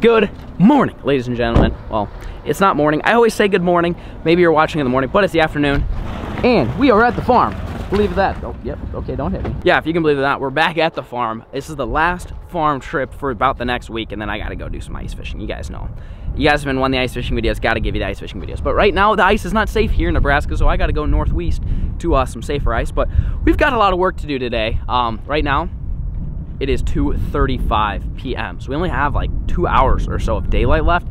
Good morning, ladies and gentlemen. Well, it's not morning. I always say good morning. Maybe you're watching in the morning, but it's the afternoon. And we are at the farm. Believe that. Oh, yep. Okay, don't hit me. Yeah, if you can believe that, we're back at the farm. This is the last farm trip for about the next week, and then I gotta go do some ice fishing. You guys know. You guys have been wanting the ice fishing videos, gotta give you the ice fishing videos. But right now, the ice is not safe here in Nebraska, so I gotta go northwest to uh, some safer ice. But we've got a lot of work to do today. Um, right now, it is 2.35 p.m. So we only have like two hours or so of daylight left.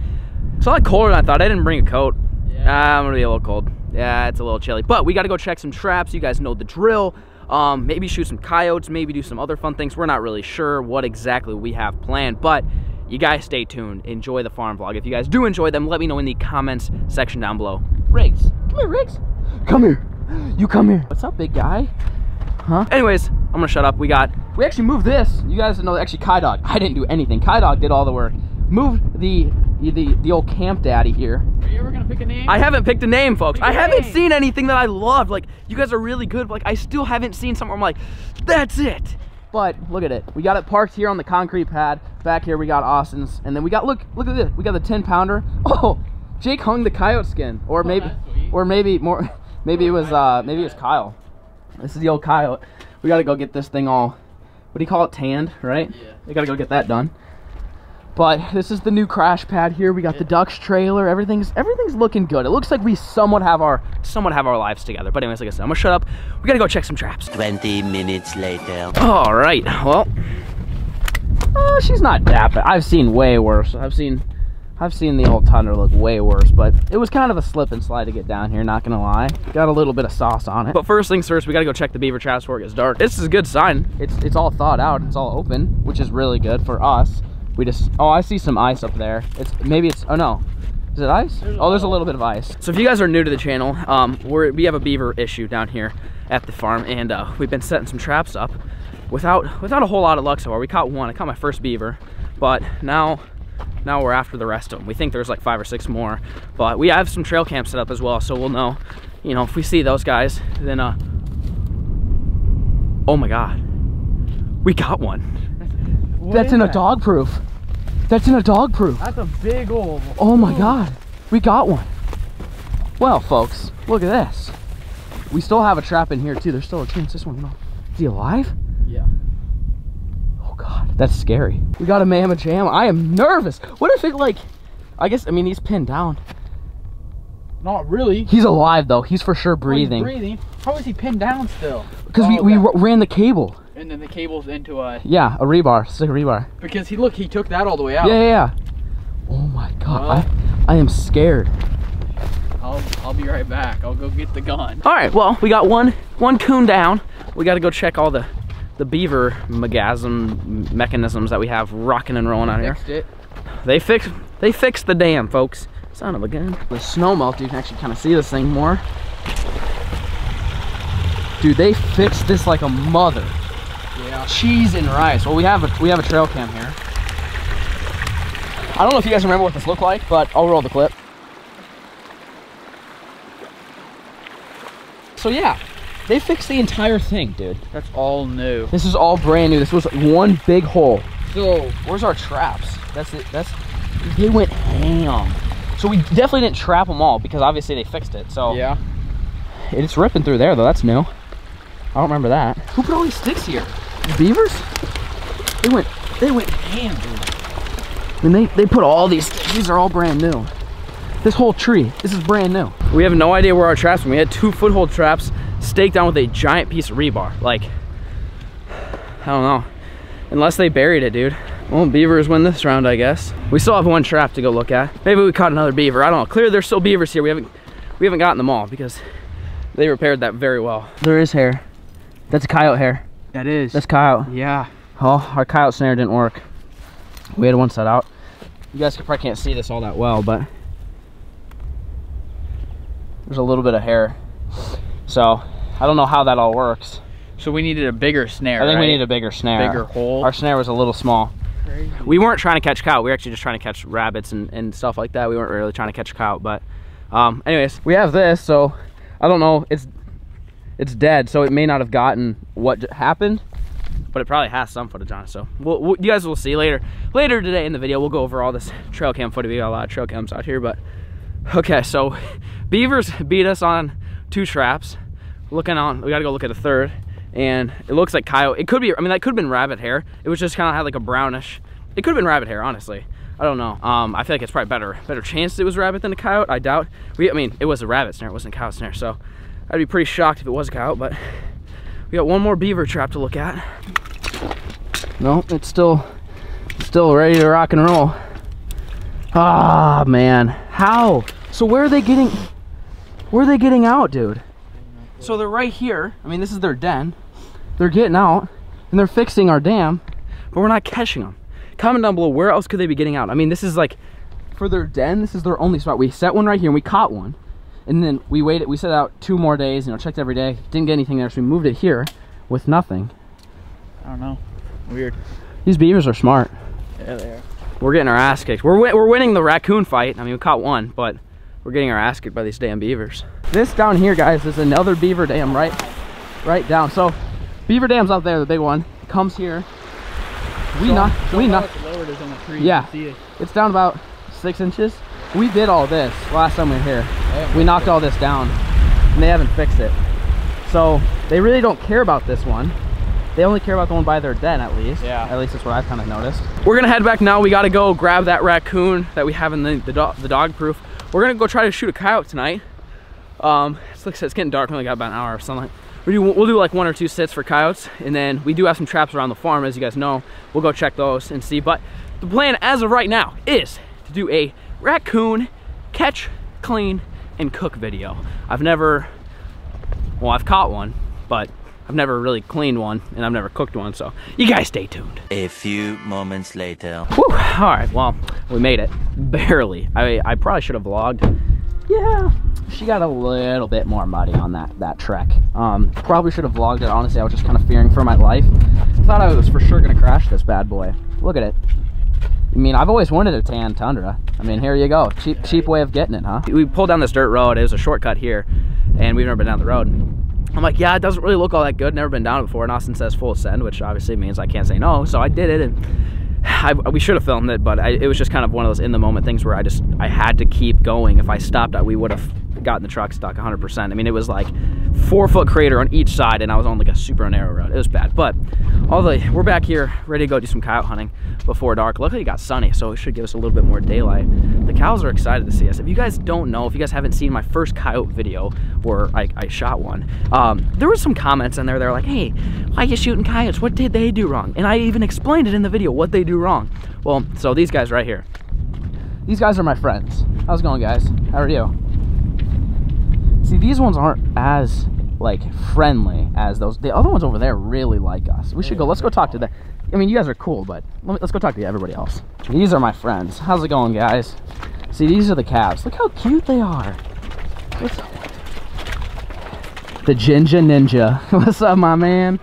It's a lot colder than I thought. I didn't bring a coat. Yeah. Uh, I'm gonna be a little cold. Yeah, it's a little chilly. But we gotta go check some traps. You guys know the drill. Um, maybe shoot some coyotes, maybe do some other fun things. We're not really sure what exactly we have planned, but you guys stay tuned. Enjoy the farm vlog. If you guys do enjoy them, let me know in the comments section down below. Riggs, come here, Riggs. Come here. You come here. What's up, big guy? Huh? Anyways, I'm gonna shut up. We got, we actually moved this. You guys know, actually Kai Dog. I didn't do anything. Kai Dog did all the work. Moved the, the, the old camp daddy here. Are you ever gonna pick a name? I haven't picked a name, folks. Pick I a haven't name. seen anything that I loved. Like, you guys are really good, but like, I still haven't seen something where I'm like, that's it. But look at it. We got it parked here on the concrete pad. Back here, we got Austin's. And then we got, look, look at this. We got the 10 pounder. Oh, Jake hung the coyote skin. Or maybe, Oh, that's or maybe more, maybe it was, uh, maybe it was Kyle. This is the old coyote. We gotta go get this thing all, what do you call it, tanned, right? Yeah. We gotta go get that done. But this is the new crash pad here. We got the Ducks trailer. Everything's everything's looking good. It looks like we somewhat have our somewhat have our lives together. But anyways, like I said, I'm gonna shut up. We gotta go check some traps. 20 minutes later. All right. Well, uh, she's not that bad. I've seen way worse. I've seen I've seen the old Tundra look way worse, but it was kind of a slip and slide to get down here, not gonna lie. Got a little bit of sauce on it. But first things first, we gotta go check the beaver traps before it gets dark. This is a good sign. It's it's all thawed out, it's all open, which is really good for us. We just oh I see some ice up there. It's maybe it's oh no. Is it ice? oh, there's a little bit of ice. So if you guys are new to the channel, um, we're, we have a beaver issue down here at the farm, and uh, we've been setting some traps up without without a whole lot of luck so far. We caught one. I caught my first beaver, but now now we're after the rest of them. We think there's like five or six more, but we have some trail cams set up as well, so we'll know. You know, if we see those guys, then uh. Oh my God, we got one. That's in a dog proof. That's in a dog proof. That's a big old. Oh my god, we got one. Well, folks, look at this. We still have a trap in here too. There's still a chance this one. No. Is he alive? Yeah. Oh that's scary. We got a mamma jam. I am nervous. What if it like? I guess I mean he's pinned down. Not really. He's alive though. He's for sure Oh, he's breathing. breathing. How is he pinned down still? Because Oh, we, we okay. r- ran the cable. And then the cable's into a. Yeah, a rebar. It's like a rebar. Because he look, he took that all the way out. Yeah, yeah, yeah. Oh my god, Well. I, I am scared. I'll I'll be right back. I'll go get the gun. All right, well, we got one one coon down. We got to go check all the the beaver megasm mechanisms that we have rocking and rolling out here. Fixed it. They fixed they fixed the dam, folks. Son of a gun. The snow melt, you can actually kind of see this thing more. Dude, they fixed this like a mother. Yeah. Cheese and rice. Well, we have a we have a trail cam here. I don't know if you guys remember what this looked like, but I'll roll the clip. So yeah, they fixed the entire thing, dude. That's all new. This is all brand new. This was one big hole. So Where's our traps? That's it. That's they went ham. So we definitely didn't trap them all because obviously they fixed it. So yeah. it's ripping through there though. That's new. I don't remember that. Who put all these sticks here? Beavers? They went. They went ham, dude. And they they put all these. These are all brand new. This whole tree. This is brand new. We have no idea where our traps. Went. We had two foothold traps staked down with a giant piece of rebar. Like I don't know. Unless they buried it, dude. Well, beavers win this round, I guess. We still have one trap to go look at. Maybe we caught another beaver. I don't know. Clearly, there's still beavers here. We haven't we haven't gotten them all because they repaired that very well. There is hair. That's a coyote hair. That is. That's coyote. yeah. Oh, our coyote snare didn't work. We had one set out. You guys probably can't see this all that well, but there's a little bit of hair. So I don't know how that all works. So we needed a bigger snare. I think we need a bigger snare. bigger hole. Our snare was a little small. Crazy. We weren't trying to catch cow. We were actually just trying to catch rabbits and, and stuff like that. We weren't really trying to catch cow. But um, anyways, we have this. So I don't know. It's it's dead. So it may not have gotten what happened. But but it probably has some footage on it. So we'll, we'll, you guys will see later. Later today in the video, we'll go over all this trail cam footage. We got a lot of trail cams out here, but okay. So beavers beat us on two traps. Looking on, we got to go look at a third, and it looks like coyote. It could be. I mean, that could have been rabbit hair. It was just kind of had like a brownish. It could have been rabbit hair, honestly. I don't know. Um, I feel like it's probably better better chance it was rabbit than a coyote. I doubt. We, I mean, it was a rabbit snare. It wasn't a coyote snare. So I'd be pretty shocked if it was a coyote. But we got one more beaver trap to look at. No, it's still still ready to rock and roll. Ah, man. How? So where are they getting where are they getting out, dude? So they're right here. I mean, this is their den. They're getting out and they're fixing our dam, but we're not catching them. Comment down below, where else could they be getting out? I mean, this is like, for their den, this is their only spot. We set one right here and we caught one. And then we waited, we set out two more days, you know, checked every day. Didn't get anything there, so we moved it here with nothing. I don't know. Weird. These beavers are smart. Yeah, they are. We're getting our ass kicked. We're, we're winning the raccoon fight. I mean, we caught one, but we're getting our ass kicked by these damn beavers. This down here, guys, is another beaver dam right, right down. So, beaver dam's out there, the big one. Comes here. We knock, we knock. Lower it is on the tree. Yeah. See it. It's down about six inches. We did all this last time we were here. We knocked all this down and they haven't fixed it. So they really don't care about this one. They only care about the one by their den at least. Yeah. At least that's what I've kind of noticed. We're gonna head back now. We gotta go grab that raccoon that we have in the, the, do the dog proof. We're gonna go try to shoot a coyote tonight. Um, it's, like it's getting dark. We only got about an hour or something. We do, we'll do like one or two sits for coyotes, and then we do have some traps around the farm, as you guys know. We'll go check those and see. But the plan as of right now is to do a raccoon catch, clean, and cook video. I've never, well, I've caught one, but I've never really cleaned one, and I've never cooked one. So you guys stay tuned. A few moments later. Whew, all right, well, we made it. Barely. I, I probably should have vlogged. Yeah, she got a little bit more muddy on that, that trek. Um, probably should have vlogged it, honestly. I was just kind of fearing for my life. Thought I was for sure gonna crash this bad boy. Look at it. I mean, I've always wanted a tan Tundra. I mean, here you go. Cheap, cheap way of getting it, huh? We pulled down this dirt road. It was a shortcut here, and we've never been down the road. I'm like, yeah, it doesn't really look all that good. Never been down before. And Austin says full send, which obviously means I can't say no. So I did it, and I, we should have filmed it, but I, it was just kind of one of those in the moment things where I just I had to keep going. If I stopped, I, we would have gotten the truck stuck 100%. I mean, it was like four foot crater on each side, and I was on like a super narrow road. It was bad, but all the we're back here ready to go do some coyote hunting before dark. Luckily, it got sunny, so it should give us a little bit more daylight. The cows are excited to see us. If you guys don't know, if you guys haven't seen my first coyote video where I, I shot one, um, there were some comments in there. They're like, "Hey, why are you shooting coyotes? What did they do wrong?" And I even explained it in the video what they do wrong. Well, so these guys right here. These guys are my friends. How's it going, guys? How are you? See, these ones aren't as like friendly as those. The other ones over there really like us. We should go. Let's go talk to them. I mean, you guys are cool, but let me, let's go talk to everybody else. These are my friends. How's it going, guys? See, these are the calves. Look how cute they are. What's the Ginger Ninja. What's up, my man?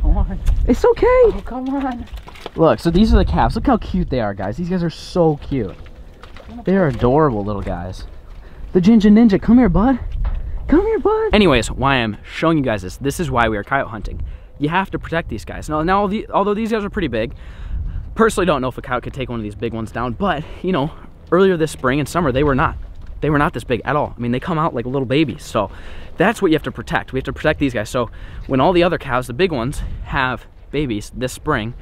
Come on. It's okay. Oh, come on. Look, so these are the calves. Look how cute they are, guys. These guys are so cute. They are adorable little guys. The Ginger Ninja, come here, bud. Come here, bud. Anyways, why I'm showing you guys this, this is why we are coyote hunting. You have to protect these guys. Now, now although these guys are pretty big, personally don't know if a coyote could take one of these big ones down, but, you know, earlier this spring and summer, they were not. They were not this big at all. I mean, they come out like little babies. So that's what you have to protect. We have to protect these guys. So when all the other cows, the big ones, have babies this spring,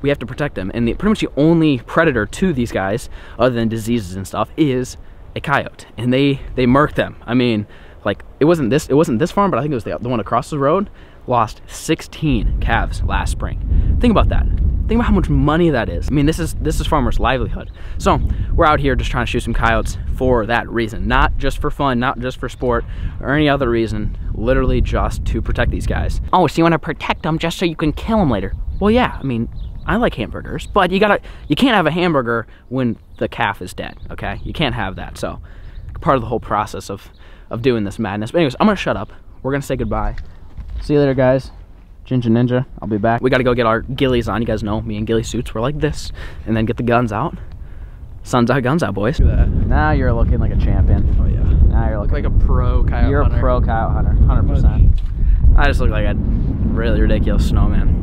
we have to protect them. And the, pretty much the only predator to these guys, other than diseases and stuff, is a coyote. And they they murk them. I mean, like it wasn't this it wasn't this farm, but I think it was the, the one across the road. Lost 16 calves last spring. Think about that. Think about how much money that is. I mean, this is this is farmers' livelihood. So we're out here just trying to shoot some coyotes for that reason, not just for fun, not just for sport or any other reason. Literally just to protect these guys. Oh, so you want to protect them just so you can kill them later? Well, yeah. I mean, I like hamburgers, but you gotta you can't have a hamburger when the calf is dead. Okay, you can't have that. So part of the whole process of of doing this madness. But anyways, I'm gonna shut up. We're gonna say goodbye. See you later, guys. Ginger Ninja, I'll be back. We gotta go get our ghillies on. You guys know me and ghillie suits. We're like this, and then get the guns out. Sun's out, guns out, boys. Look at that. Now you're looking like a champion. Oh, yeah. Now you're looking like a pro coyote you're hunter. a pro coyote hunter, hundred percent. I just look like a really ridiculous snowman.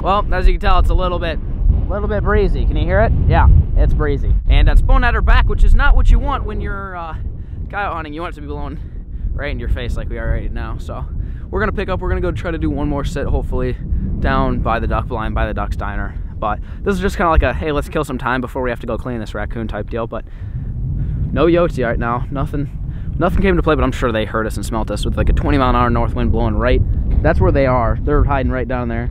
Well, as you can tell, it's a little bit, little bit breezy. Can you hear it? Yeah, it's breezy. And that's blowing at her back, which is not what you want when you're uh, coyote hunting. You want it to be blowing right in your face like we are right now. So we're gonna pick up. We're gonna go try to do one more sit, hopefully, down by the duck blind, by the duck's diner. But this is just kind of like a, hey, let's kill some time before we have to go clean this raccoon type deal. But no Yahtzee right now. Nothing, nothing came to play, but I'm sure they heard us and smelt us with like a 20 mile an hour north wind blowing right. That's where they are. They're hiding right down there.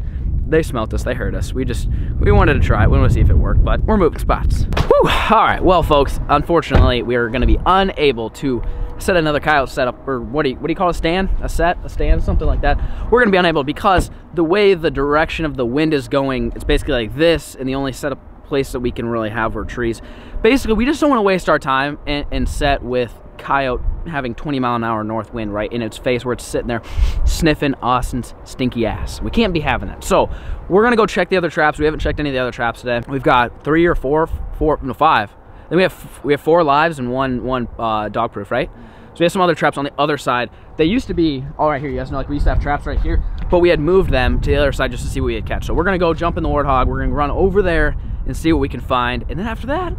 They smelt us, they heard us. We just, we wanted to try it. We wanted to see if it worked, but we're moving spots. Whew. All right, well, folks, unfortunately, we are gonna be unable to set another coyote setup, or what do you, what do you call a stand? A set, a stand, something like that. We're gonna be unable because the way the direction of the wind is going, it's basically like this, and the only setup place that we can really have were trees. Basically, we just don't want to waste our time and, and set with coyote having 20 mile an hour north wind right in its face where it's sitting there sniffing Austin's stinky ass. We can't be having that. So we're gonna go check the other traps. We haven't checked any of the other traps today. We've got three or four, four, no five. Then we have we have four lives and one one uh, dog proof, right? So we have some other traps on the other side. They used to be all right here. You guys know, like we used to have traps right here, but we had moved them to the other side just to see what we had catch. So we're gonna go jump in the warthog. We're gonna run over there and see what we can find. And then after that,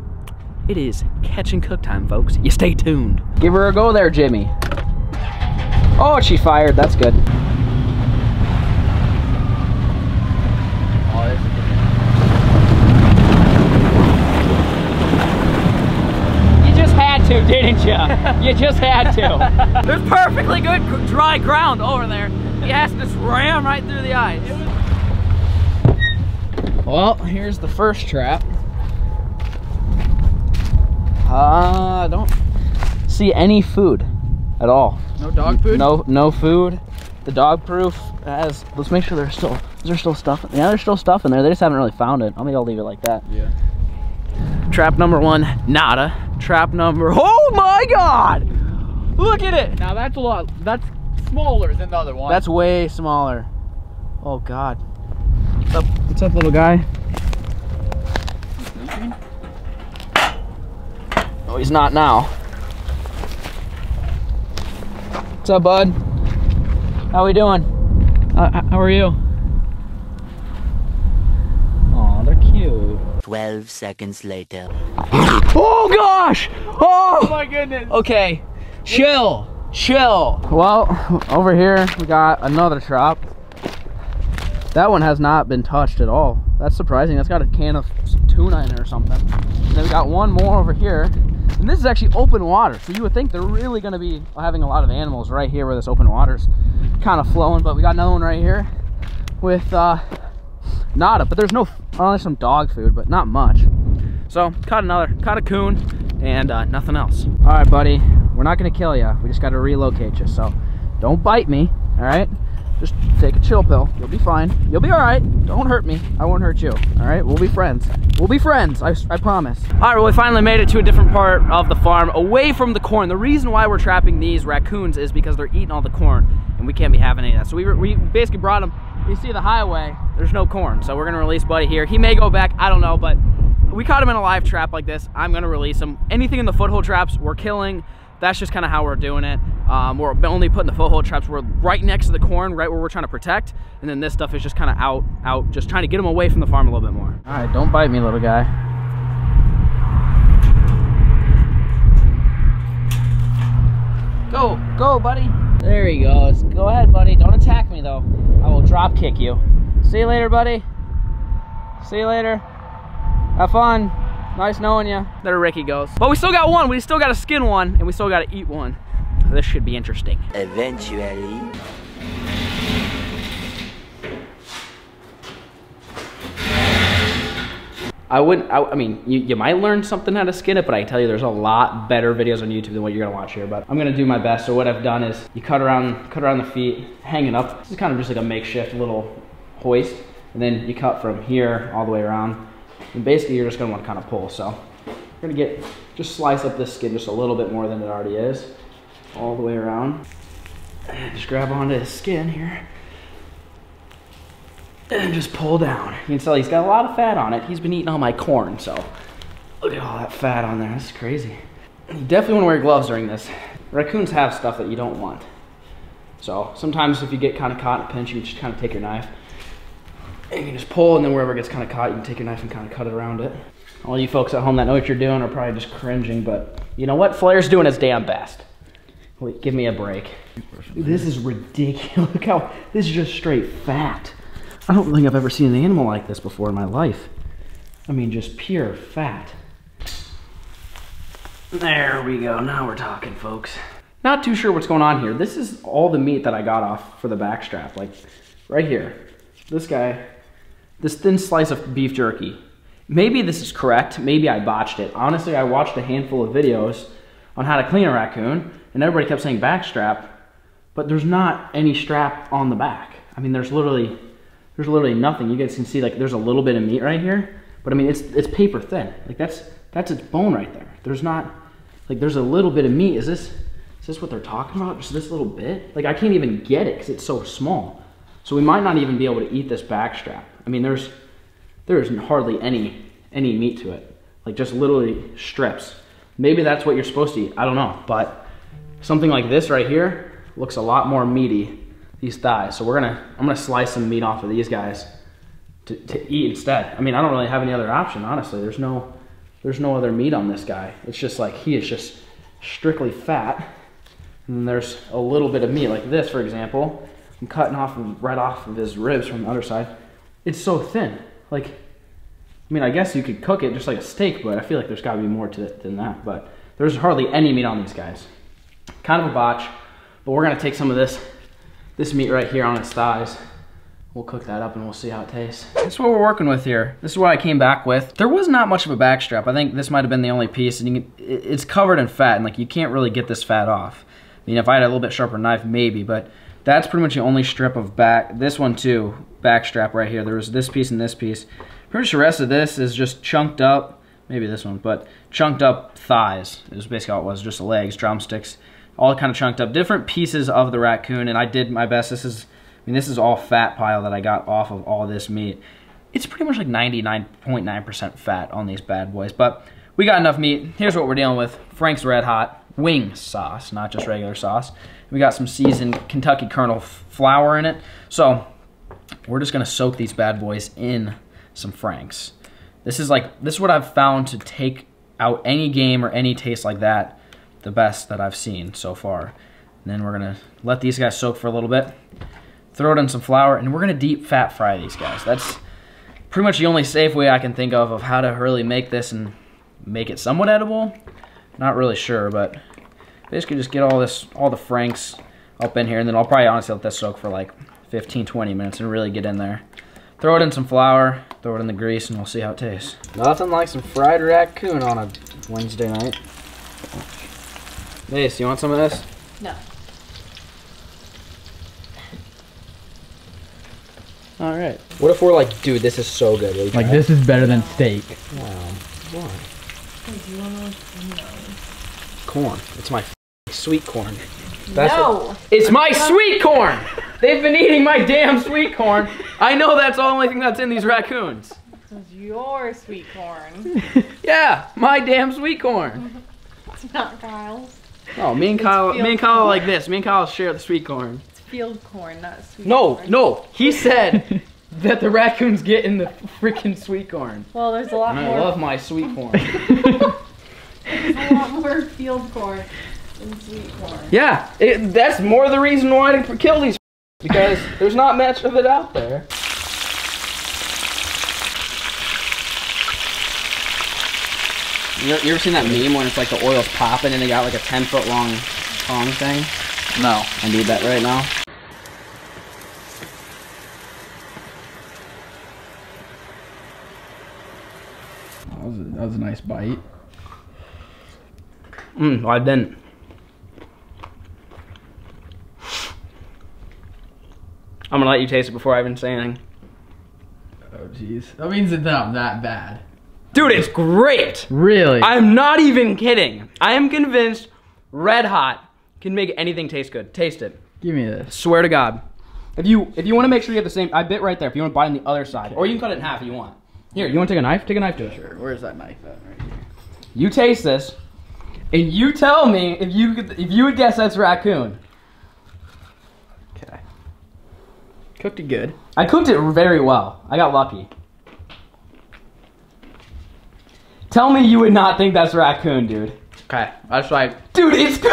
it is catch and cook time, folks. You stay tuned. Give her a go there, Jimmy. Oh, she fired. That's good. Oh, this is good. You just had to, didn't you? you just had to. There's perfectly good dry ground over there. He has to just ram right through the ice. Well, here's the first trap. Uh, I don't see any food at all. No dog food? No, no food. The dog proof has. Let's make sure there's still. Is there still stuff? Yeah, there's still stuff in there. They just haven't really found it. I Maybe I'll leave it like that. Yeah. Trap number one, nada. Trap number. Oh my God! Look at it. Now that's a lot. That's smaller than the other one. That's way smaller. Oh God. What's up? What's up, little guy? Oh, he's not now. What's up, bud? How we doing? Uh, how are you? Oh, they're cute. 12 seconds later. Oh gosh! Oh Oh! my goodness. Okay, chill, chill. Well, over here we got another trap. That one has not been touched at all. That's surprising. That's got a can of tuna in it or something. And then we got one more over here. And this is actually open water. So you would think they're really gonna be having a lot of animals right here where this open water's kind of flowing. But we got another one right here with uh, nada. But there's no, oh, there's some dog food, but not much. So caught another, caught a coon, and uh, nothing else. All right, buddy, we're not gonna kill you. We just gotta relocate you. So don't bite me, all right? Just take a chill pill. You'll be fine. You'll be all right. Don't hurt me. I won't hurt you. All right? We'll be friends. We'll be friends. I, I promise. All right, well, we finally made it to a different part of the farm, away from the corn. The reason why we're trapping these raccoons is because they're eating all the corn, and we can't be having any of that. So we, we basically brought them. You see the highway, there's no corn. So we're gonna release Buddy here. He may go back, I don't know, but we caught him in a live trap like this. I'm gonna release him. Anything in the foothold traps, we're killing. That's just kind of how we're doing it. Um, we're only putting the foothold traps. We're right next to the corn, right where we're trying to protect, and then this stuff is just kind of out, out, just trying to get them away from the farm a little bit more. All right, don't bite me, little guy. Go, go, buddy. There he goes. Go ahead, buddy. Don't attack me though. I will drop kick you. See you later, buddy. See you later. Have fun. Nice knowing you. There Ricky goes. But we still got one. We still got to skin one, and we still got to eat one. This should be interesting. Eventually. I wouldn't, I, I mean, you, you might learn something how to skin it, but I tell you, there's a lot better videos on YouTube than what you're gonna watch here. But I'm gonna do my best. So what I've done is you cut around, cut around the feet, hang it up. This is kind of just like a makeshift little hoist. And then you cut from here all the way around. And basically you're just gonna wanna kind of pull. So you're gonna get, just slice up this skin just a little bit more than it already is. All the way around. And just grab onto his skin here and just pull down. You can tell he's got a lot of fat on it. He's been eating all my corn, so look at all that fat on there. This is crazy. You definitely want to wear gloves during this. Raccoons have stuff that you don't want. So sometimes if you get kind of caught in a pinch, you just kind of take your knife And you can just pull, and then wherever it gets kind of caught, you can take your knife and kind of cut it around it. All you folks at home that know what you're doing are probably just cringing, but you know what? Flair's doing his damn best. Wait, give me a break. This is ridiculous. Look how this is just straight fat. I don't think I've ever seen an animal like this before in my life. I mean, just pure fat. There we go. Now we're talking, folks. Not too sure what's going on here. This is all the meat that I got off for the back strap. Like, right here. This guy, this thin slice of beef jerky. Maybe this is correct. Maybe I botched it. Honestly, I watched a handful of videos on how to clean a raccoon, and everybody kept saying back strap, but there's not any strap on the back. I mean, there's literally, there's literally nothing. You guys can see like there's a little bit of meat right here, but I mean, it's it's paper thin. Like that's that's its bone right there. There's not, like there's a little bit of meat. Is this, is this what they're talking about? Just this little bit? Like I can't even get it because it's so small. So we might not even be able to eat this back strap. I mean, there's, there's hardly any, any meat to it. Like just literally strips. Maybe that's what you're supposed to eat. I don't know. But something like this right here looks a lot more meaty, these thighs. So we're gonna, I'm gonna slice some meat off of these guys to, to eat instead. I mean, I don't really have any other option, honestly. There's no, there's no other meat on this guy. It's just like, he is just strictly fat. And then there's a little bit of meat like this, for example. I'm cutting off of, right off of his ribs from the other side. It's so thin. Like, I mean, I guess you could cook it just like a steak, but I feel like there's gotta be more to it than that. But there's hardly any meat on these guys. Kind of a botch, but we're gonna take some of this, this meat right here on its thighs. We'll cook that up and we'll see how it tastes. That's what we're working with here. This is what I came back with. There was not much of a backstrap. I think this might have been the only piece and can, it's covered in fat and like you can't really get this fat off. I mean, if I had a little bit sharper knife, maybe, but that's pretty much the only strip of back. This one too, backstrap right here. There was this piece and this piece. Pretty much the rest of this is just chunked up, maybe this one, but chunked up thighs is basically all it was, just the legs, drumsticks, all kind of chunked up. Different pieces of the raccoon, and I did my best. This is, I mean, this is all fat pile that I got off of all this meat. It's pretty much like 99.9% fat on these bad boys, but we got enough meat. Here's what we're dealing with. Frank's Red Hot wing sauce, not just regular sauce. We got some seasoned Kentucky Colonel flour in it. So we're just gonna soak these bad boys in some Franks. This is like, this is what I've found to take out any game or any taste like that the best that I've seen so far. And then we're gonna let these guys soak for a little bit, throw it in some flour, and we're gonna deep fat fry these guys. That's pretty much the only safe way I can think of of how to really make this and make it somewhat edible. Not really sure, but basically just get all this, all the Franks up in here, and then I'll probably honestly let this soak for like 15, 20 minutes and really get in there. Throw it in some flour, throw it in the grease, and we'll see how it tastes. Nothing like some fried raccoon on a Wednesday night. Mace, you want some of this? No. All right. What if we're like, dude, this is so good. Will Like try this is better than steak. Wow. Why? Do you want to? Corn. It's my f- sweet corn. No. It's my sweet corn. They've been eating my damn sweet corn. I know that's the only thing that's in these raccoons. This is your sweet corn. Yeah, my damn sweet corn. It's not Kyle's. Oh, me and It's Kyle, me and Kyle like this. Me and Kyle share the sweet corn. It's field corn, not sweet No, corn. no. He said that the raccoons get in the freaking sweet corn. Well, there's a lot And I love my sweet corn. There's a lot more field corn than sweet corn. Yeah, it, that's more the reason why to kill these because there's not much of it out there. You ever, you ever seen that meme when it's like the oil's popping and they got like a 10 foot long tong thing? No. I need that right now. That was a, that was a nice bite. Mm, well, I didn't. I'm gonna let you taste it before I even say anything. Oh jeez. That means it's not that bad. Dude, it's great! Really? I'm not even kidding. I am convinced Red Hot can make anything taste good. Taste it. Give me this. Swear to God. If you if you want to make sure you get the same, I bit right there. If you want to bite on the other side, or you can cut it in half if you want. Here, you want to take a knife? Take a knife to it. Sure. Where's that knife at? Right here. You taste this, and you tell me if you could, if you would guess that's raccoon. Okay. Cooked it good. I cooked it very well. I got lucky. Tell me you would not think that's raccoon, dude. Okay, that's like Dude, it's good.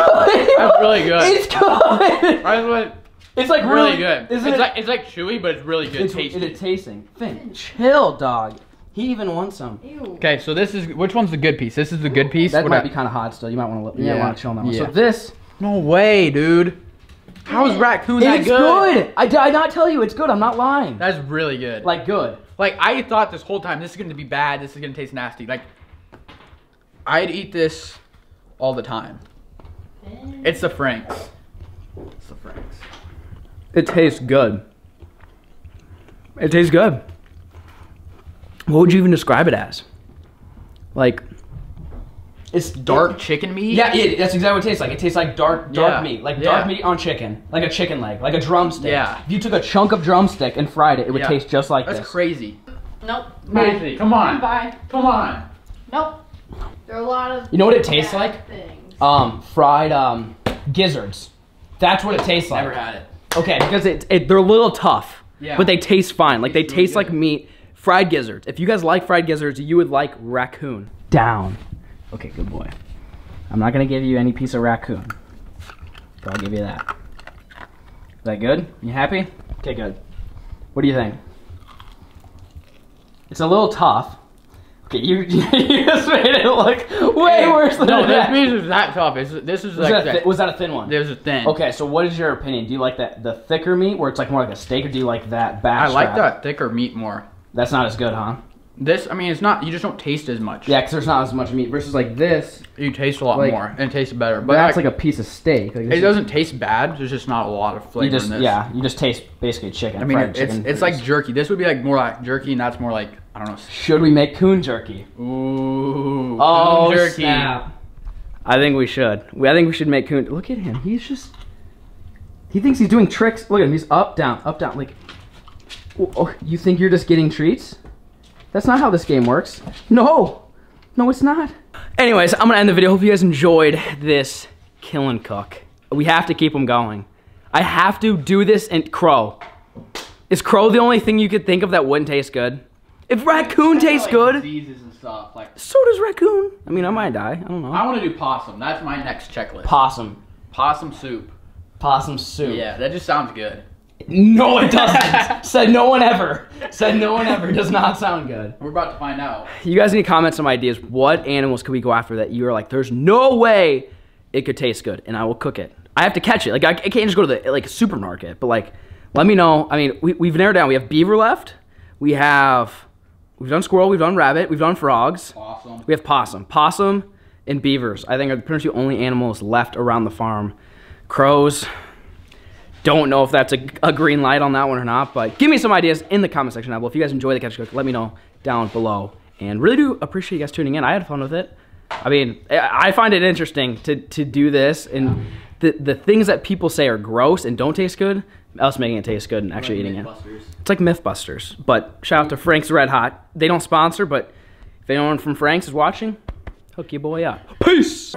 That's really good. It's good. that's like It's like really, really, good. Isn't it's it? like it's like chewy, but it's really good. it's, tasty. it is tasting. Finn, chill, dog. He even wants some. Ew. Okay, so this is which one's the good piece? This is the good piece. That What might I- be kind of hot still. You might want to. Yeah, Yeah. want to chill on that one. Yeah. So this, No way, dude. How is raccoon that it's good. good? I did I not tell you it's good. I'm not lying. That's really good. like good. Like I thought this whole time this is gonna be bad. This is gonna taste nasty. Like I'd eat this all the time. It's the Franks. It's the Franks. It tastes good. It tastes good. What would you even describe it as? Like, it's Dark chicken meat. Yeah, it, that's exactly what it tastes like. It tastes like dark, dark Yeah, meat, like yeah. dark meat on chicken, like a chicken leg, like a drumstick. Yeah. If you took a chunk of drumstick and fried it, it would Yeah. taste just like That's this. crazy. Nope. Crazy. Come on. Bye. Come on. Nope. There are a lot of. You know what it tastes like? Things. Um, fried um gizzards. That's what it tastes like. Never had it. Okay, because it, it they're a little tough, Yeah. but they taste fine. Like they Tastes really taste like meat. Fried gizzards. If you guys like fried gizzards, you would like raccoon. Down. Okay, good boy. I'm not gonna give you any piece of raccoon, but I'll give you that. Is that good? You happy? Okay, good. What do you think? It's a little tough. Okay, you you just made it look way Hey, worse than no, that. this piece is that tough. It's, this is was, like that that. was that a thin one? There's a thin. Okay, so what is your opinion? Do you like that the thicker meat where it's like more like a steak, or do you like that back? I like that thicker meat more. That's not as good, huh? This, I mean, it's not. You just don't taste as much. Yeah, because there's not as much meat versus like this. You taste a lot Like- more and it tastes better. But But that's like, like a piece of steak. Like, this it is- doesn't taste bad. There's just not a lot of flavor You just in this. yeah, you just taste basically chicken. I mean, fried it's chicken. it's like jerky. This would be like more like jerky, and that's more like I don't know. Should we make coon jerky? Ooh. Oh, coon jerky. snap. I think we should. We, I think we should make coon. Look at him. He's just. He thinks he's doing tricks. Look at him. He's up, down, up, down. Like, oh, oh, you think you're just getting treats? That's not how this game works. No, no, it's not. Anyways, I'm gonna end the video. Hope you guys enjoyed this killing and cook. We have to keep them going. I have to do this and crow. Is crow the only thing you could think of that wouldn't taste good? If raccoon tastes good, Diseases and stuff. Like so does raccoon. I mean, I might die. I don't know. I want to do possum. That's my next checklist. Possum. possum soup. Possum soup. Yeah, that just sounds good. No, it doesn't. Said no one ever. Said no one ever. Does not sound good. We're about to find out. You guys need to comment some ideas. What animals could we go after that you are like, there's no way it could taste good, and I will cook it. I have to catch it. Like I, I can't just go to the like supermarket. But like, let me know. I mean, we, we've narrowed down. We have beaver left. We have we've done squirrel. We've done rabbit. We've done frogs. Awesome. We have possum. Possum and beavers, I think, are pretty much the only animals left around the farm. Crows. Don't know if that's a, a green light on that one or not, but give me some ideas in the comment section down below. If you guys enjoy the Catch Cook, let me know down below. And really do appreciate you guys tuning in. I had fun with it. I mean, I I find it interesting to, to do this and the, the things that people say are gross and don't taste good, us making it taste good and actually eating it. It's like Mythbusters. But shout out to Frank's Red Hot. They don't sponsor, but if anyone from Frank's is watching, hook your boy up. Peace.